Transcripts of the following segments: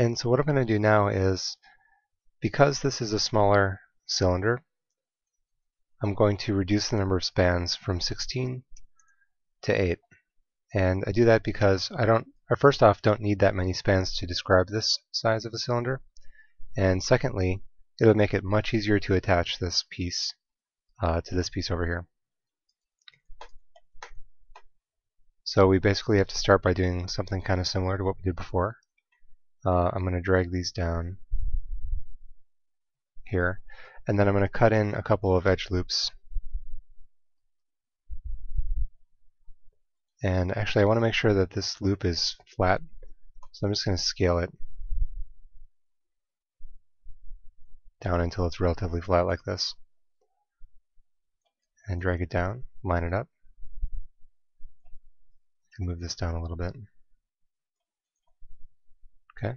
And so what I'm going to do now is, because this is a smaller cylinder, I'm going to reduce the number of spans from 16 to 8. And I do that because I don't, I first off don't need that many spans to describe this size of a cylinder. And secondly, it'll make it much easier to attach this piece uh, to this piece over here. So we basically have to start by doing something kind of similar to what we did before. Uh, I'm going to drag these down here, and then I'm going to cut in a couple of edge loops. And actually I want to make sure that this loop is flat, so I'm just going to scale it down until it's relatively flat like this. And drag it down, line it up. move this down a little bit. Okay.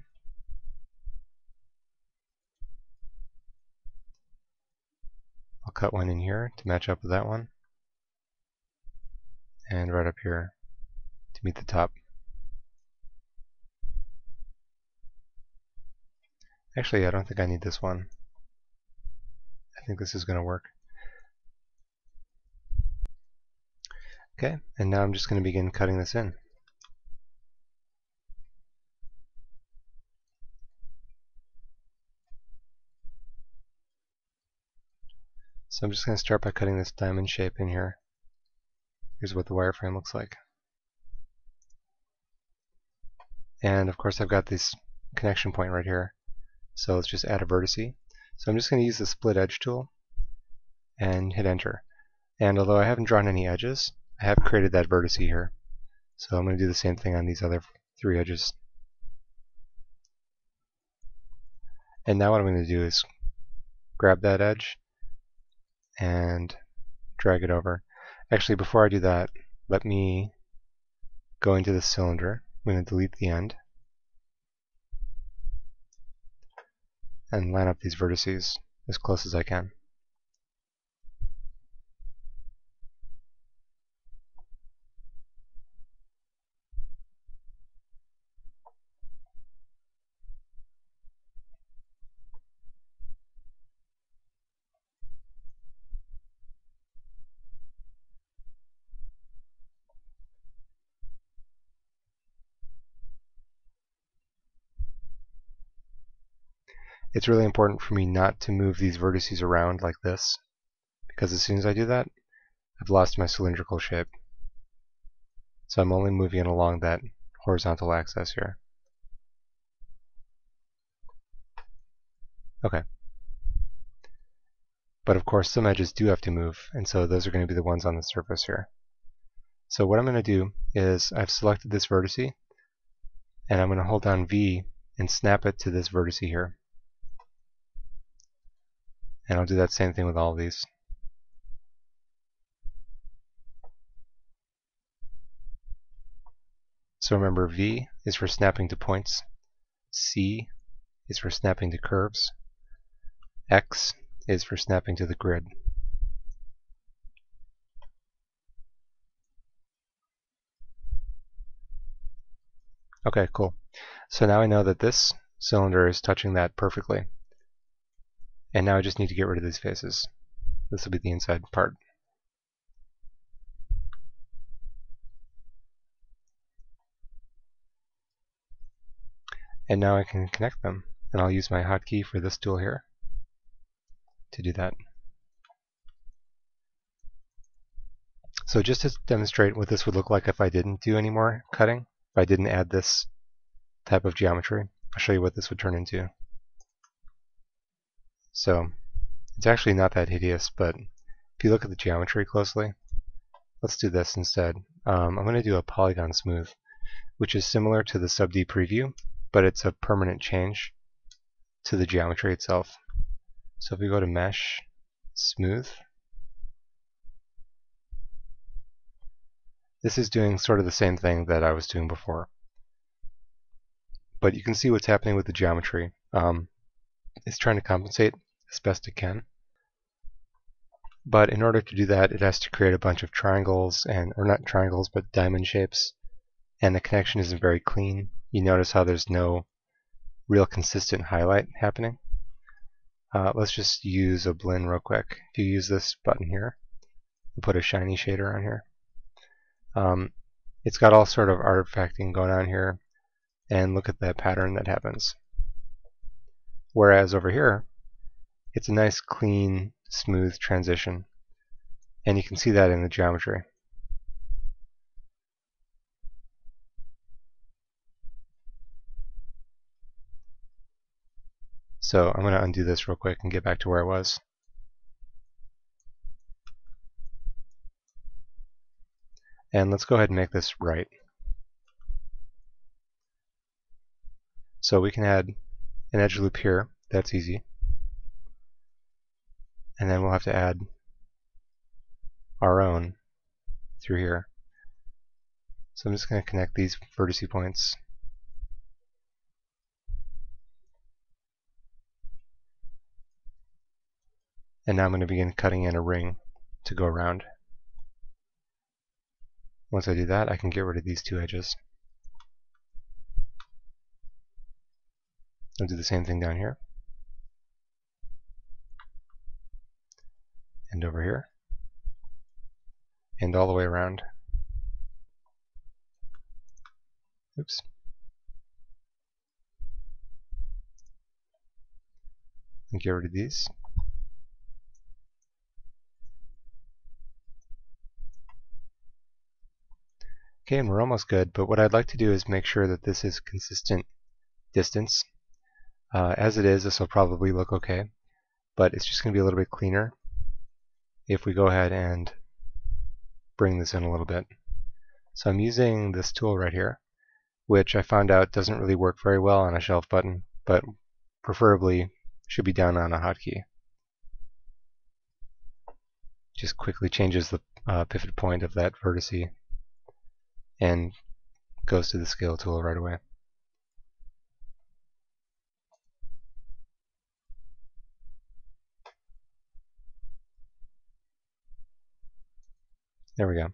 I'll cut one in here to match up with that one. And right up here to meet the top. Actually, I don't think I need this one. I think this is going to work. Okay, and now I'm just going to begin cutting this in. So I'm just going to start by cutting this diamond shape in here. Here's what the wireframe looks like. And of course I've got this connection point right here. So let's just add a vertice. So I'm just going to use the split edge tool and hit enter. And although I haven't drawn any edges, I have created that vertice here. So I'm going to do the same thing on these other three edges. And now what I'm going to do is grab that edge and drag it over. Actually, before I do that, let me go into the cylinder. I'm going to delete the end and line up these vertices as close as I can. It's really important for me not to move these vertices around like this because as soon as I do that I've lost my cylindrical shape. So I'm only moving it along that horizontal axis here. Okay. But of course some edges do have to move and so those are going to be the ones on the surface here. So what I'm going to do is I've selected this vertice and I'm going to hold down V and snap it to this vertice here. And I'll do that same thing with all these. So remember V is for snapping to points, C is for snapping to curves, X is for snapping to the grid. Okay, cool. So now I know that this cylinder is touching that perfectly. And now I just need to get rid of these faces. This will be the inside part. And now I can connect them. And I'll use my hotkey for this tool here to do that. So just to demonstrate what this would look like if I didn't do any more cutting, if I didn't add this type of geometry, I'll show you what this would turn into. So it's actually not that hideous, but if you look at the geometry closely, let's do this instead. Um, I'm going to do a polygon smooth, which is similar to the sub-D preview, but it's a permanent change to the geometry itself. So if we go to Mesh, Smooth, this is doing sort of the same thing that I was doing before. But you can see what's happening with the geometry. Um, is trying to compensate as best it can. But in order to do that, it has to create a bunch of triangles, and or not triangles, but diamond shapes. And the connection isn't very clean. You notice how there's no real consistent highlight happening. Uh, let's just use a Blinn real quick. If you use this button here, we'll put a shiny shader on here. Um, it's got all sort of artifacting going on here, and look at that pattern that happens. Whereas over here, it's a nice, clean, smooth transition, and you can see that in the geometry. So I'm going to undo this real quick and get back to where I was. And let's go ahead and make this right. So we can add an edge loop here. That's easy. And then we'll have to add our own through here. So I'm just going to connect these vertice points And now I'm going to begin cutting in a ring to go around. Once I do that, I can get rid of these two edges. I'll do the same thing down here. And over here. And all the way around. Oops. And get rid of these. Okay, and we're almost good, but what I'd like to do is make sure that this is consistent distance. Uh, as it is, this will probably look okay, but it's just going to be a little bit cleaner if we go ahead and bring this in a little bit. So I'm using this tool right here, which I found out doesn't really work very well on a shelf button, but preferably should be down on a hotkey. Just quickly changes the uh, pivot point of that vertice and goes to the scale tool right away. There we go.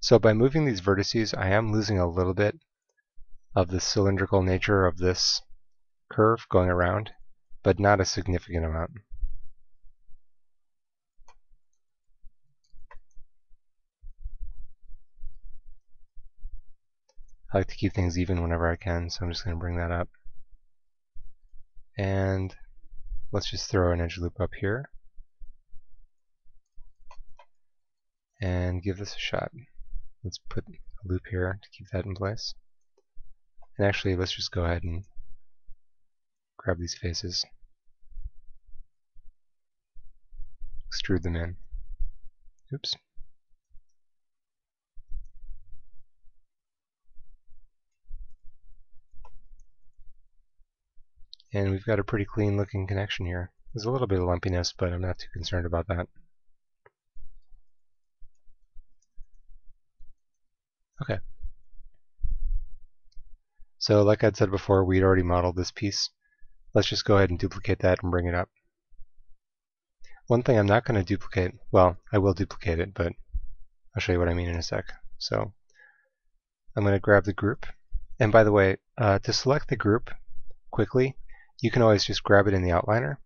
So by moving these vertices, I am losing a little bit of the cylindrical nature of this curve going around, but not a significant amount. I like to keep things even whenever I can, so I'm just going to bring that up. And let's just throw an edge loop up here. And give this a shot. Let's put a loop here to keep that in place. And actually, let's just go ahead and grab these faces. Extrude them in. Oops. And we've got a pretty clean looking connection here. There's a little bit of lumpiness, but I'm not too concerned about that. Okay. So like I'd said before, we'd already modeled this piece. Let's just go ahead and duplicate that and bring it up. One thing I'm not going to duplicate, well, I will duplicate it, but I'll show you what I mean in a sec. So I'm going to grab the group. And by the way, uh, to select the group quickly, you can always just grab it in the outliner.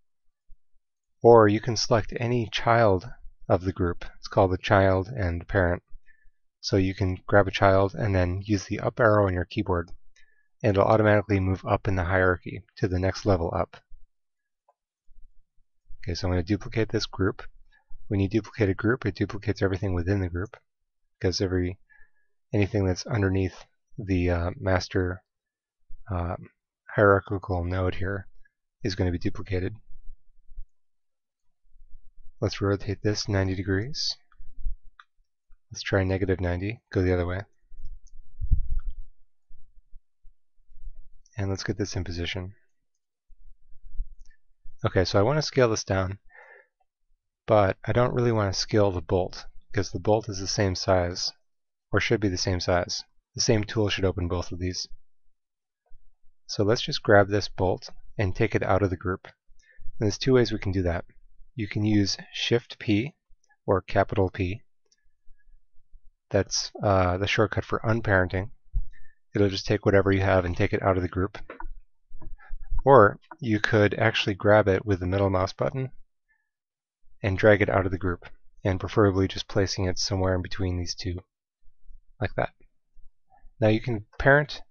Or you can select any child of the group. It's called the child and parent. So you can grab a child and then use the up arrow on your keyboard and it'll automatically move up in the hierarchy to the next level up. Okay, so I'm going to duplicate this group. When you duplicate a group, it duplicates everything within the group because every anything that's underneath the uh, master uh, hierarchical node here is going to be duplicated. Let's rotate this 90 degrees. Let's try negative 90, go the other way. And let's get this in position. Okay, so I want to scale this down, but I don't really want to scale the bolt, because the bolt is the same size, or should be the same size. The same tool should open both of these. So let's just grab this bolt and take it out of the group. And there's two ways we can do that. You can use Shift P or capital P. That's uh, the shortcut for unparenting. It'll just take whatever you have and take it out of the group. Or you could actually grab it with the middle mouse button and drag it out of the group, and preferably just placing it somewhere in between these two, like that. Now you can parent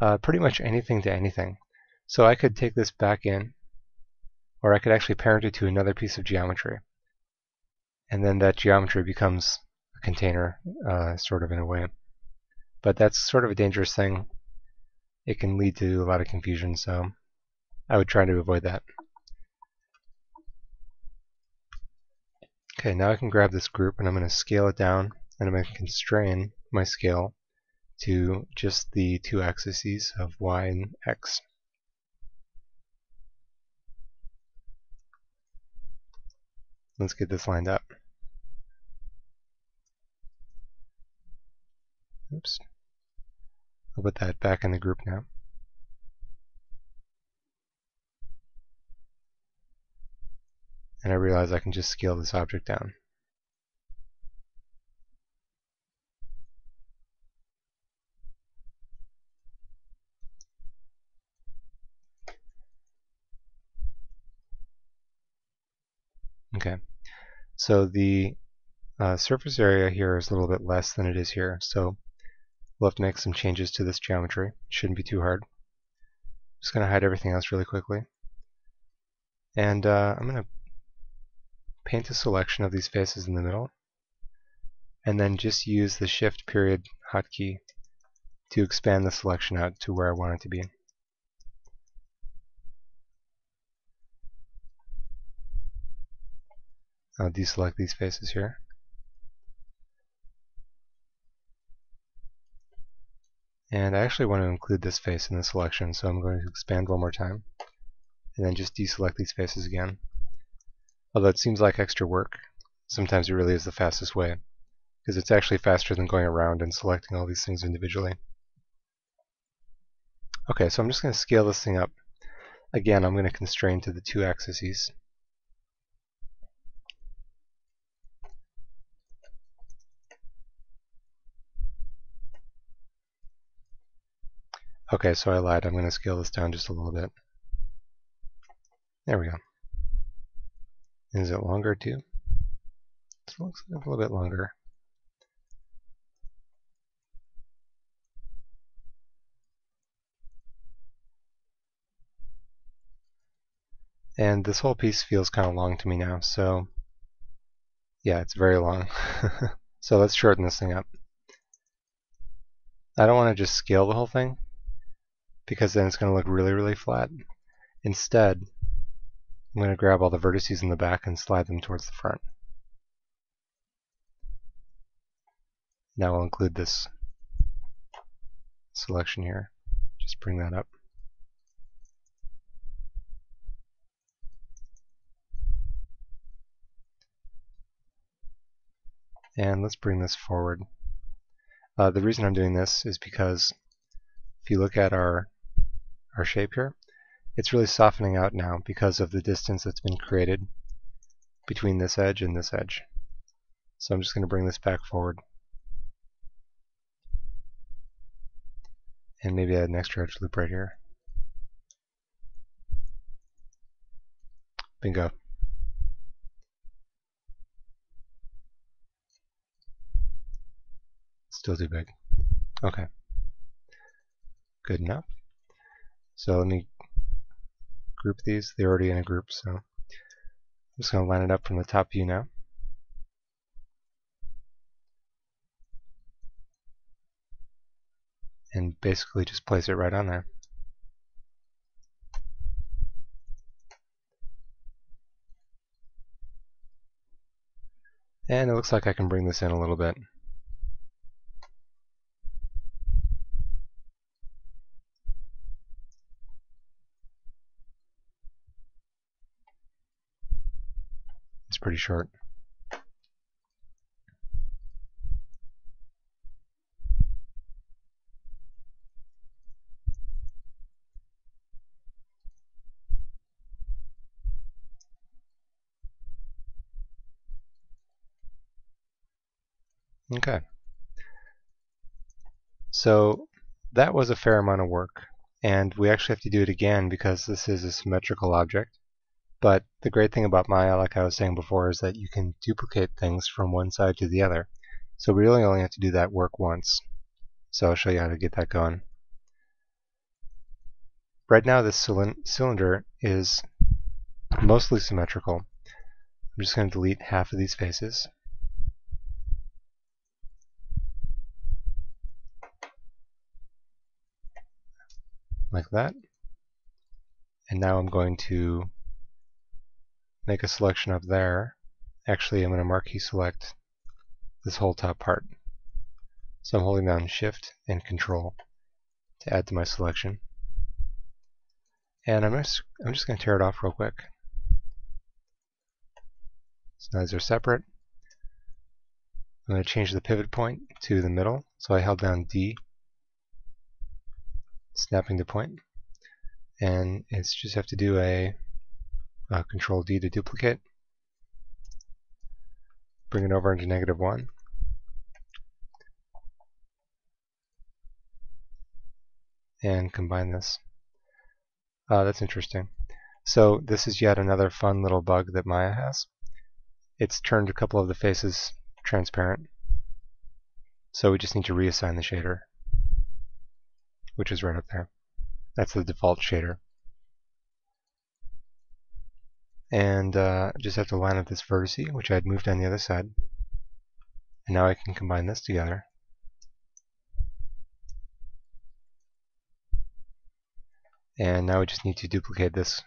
uh, pretty much anything to anything. So I could take this back in, or I could actually parent it to another piece of geometry. And then that geometry becomes a container, uh, sort of in a way. But that's sort of a dangerous thing. It can lead to a lot of confusion, so I would try to avoid that. Okay, now I can grab this group and I'm going to scale it down and I'm going to constrain my scale to just the two axes of y and x. Let's get this lined up. Oops. I'll put that back in the group now. And I realize I can just scale this object down. Okay, so the uh, surface area here is a little bit less than it is here, so we'll have to make some changes to this geometry. Shouldn't be too hard. Just going to hide everything else really quickly. And uh, I'm going to paint a selection of these faces in the middle, and then just use the Shift period hotkey to expand the selection out to where I want it to be. I'll deselect these faces here. And I actually want to include this face in the selection, so I'm going to expand one more time. And then just deselect these faces again. Although it seems like extra work, sometimes it really is the fastest way. Because it's actually faster than going around and selecting all these things individually. Okay, so I'm just going to scale this thing up. Again, I'm going to constrain to the two axes. Okay, so I lied. I'm going to scale this down just a little bit. There we go. Is it longer too? It looks like a little bit longer. And this whole piece feels kind of long to me now, so yeah, it's very long. so let's shorten this thing up. I don't want to just scale the whole thing because then it's going to look really, really flat. Instead, I'm going to grab all the vertices in the back and slide them towards the front. Now I'll include this selection here. Just bring that up. And let's bring this forward. Uh, the reason I'm doing this is because if you look at our our shape here, it's really softening out now because of the distance that's been created between this edge and this edge. So I'm just going to bring this back forward. And maybe add an extra edge loop right here. Bingo. Still too big. Okay. Good enough. So let me group these. They're already in a group, so I'm just going to line it up from the top view now. And basically just place it right on there. And it looks like I can bring this in a little bit. Pretty short. Okay. So that was a fair amount of work. And we actually have to do it again because this is a symmetrical object. But the great thing about Maya, like I was saying before, is that you can duplicate things from one side to the other. So we really only have to do that work once. So I'll show you how to get that going. Right now this cylinder is mostly symmetrical. I'm just going to delete half of these faces. Like that. And now I'm going to make a selection up there. Actually, I'm going to marquee select this whole top part. So I'm holding down Shift and Control to add to my selection. And I'm just, I'm just going to tear it off real quick. So now these are separate. I'm going to change the pivot point to the middle. So I held down D, snapping the point. And it's just have to do a uh, Control D to duplicate. Bring it over into negative 1. And combine this. Uh, that's interesting. So this is yet another fun little bug that Maya has. It's turned a couple of the faces transparent. So we just need to reassign the shader, which is right up there. That's the default shader and uh, just have to line up this vertice which I had moved on the other side. And now I can combine this together. And now we just need to duplicate this.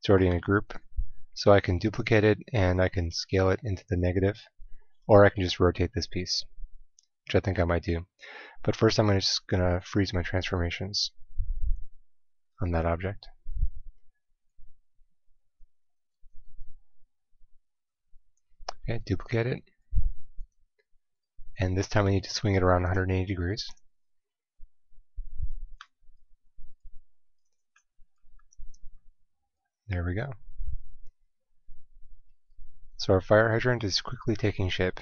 It's already in a group. So I can duplicate it and I can scale it into the negative or I can just rotate this piece which I think I might do. But first I'm just going to freeze my transformations on that object Okay, duplicate it. And this time we need to swing it around 180 degrees. There we go. So our fire hydrant is quickly taking shape.